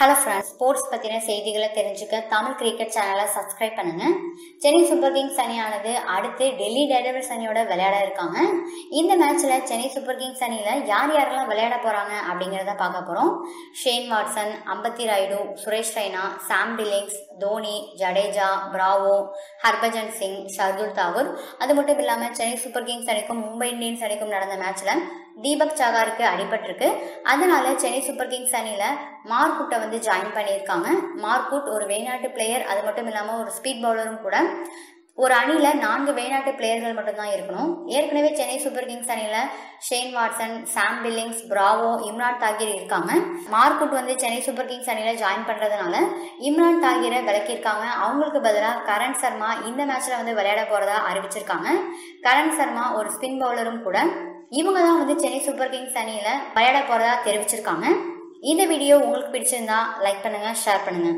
Hello friends sports பற்றின செய்திகளை தெரிஞ்சுக்க தமிழ் கிரிக்கெட் சேனலை சப்ஸ்கிரைப் பண்ணுங்க. சென்னை சூப்பர் கிங்ஸ் அணியானது அடுத்து டெல்லி டேடபிள்ஸ் அணியோட விளையாட இருக்காங்க. இந்த மேட்ச்சில் சென்னை சூப்பர் கிங்ஸ் அணியில் யார் யாரெல்லாம் விளையாட போகிறாங்க அப்படிங்கிறத பார்க்க போகிறோம் Shane Watson Ambati Rayudu Suresh Raina Sam Billings Dhoni Jadeja Bravo Harbhajan Singh Shardul Thakur. அது மட்டும் இல்லாமல் சென்னை சூப்பர் கிங்ஸ் அணிக்கும் மும்பை இந்தியன்ஸ் அணிக்கும் நடந்த மேட்ச்சில் தீபக் சாகாருக்கு அடிபட்டிருக்கு. அதனால சென்னை சூப்பர் கிங்ஸ் அணியில மார்க்குட்டை வந்து ஜாயின் பண்ணியிருக்காங்க. மார்க்குட் ஒரு வெளிநாட்டு பிளேயர் அது மட்டும் இல்லாமல் ஒரு ஸ்பீட் பவுலரும் கூட. ஒரு அணியில நான்கு வெளிநாட்டு பிளேயர்கள் மட்டும்தான் இருக்கணும். ஏற்கனவே சென்னை சூப்பர் கிங்ஸ் அணியில Shane Watson Sam Billings Bravo Imran Tahir இருக்காங்க. மார்க்குட் வந்து சென்னை சூப்பர் கிங்ஸ் அணியில ஜாயின் பண்றதுனால இம்ரான் தாகிரை விளக்கியிருக்காங்க அவங்களுக்கு பதிலாக கரண் சர்மா இந்த மேட்ச்ல வந்து விளையாட போறதா அறிவிச்சிருக்காங்க. கரண் சர்மா ஒரு ஸ்பின் பவுலரும் கூட இவங்க தான் வந்து சென்னை சூப்பர் கிங்ஸ் அணியில விளையாட போறதா தெரிவிச்சிருக்காங்க. இந்த வீடியோ உங்களுக்கு பிடிச்சிருந்தா லைக் பண்ணுங்க ஷேர் பண்ணுங்க.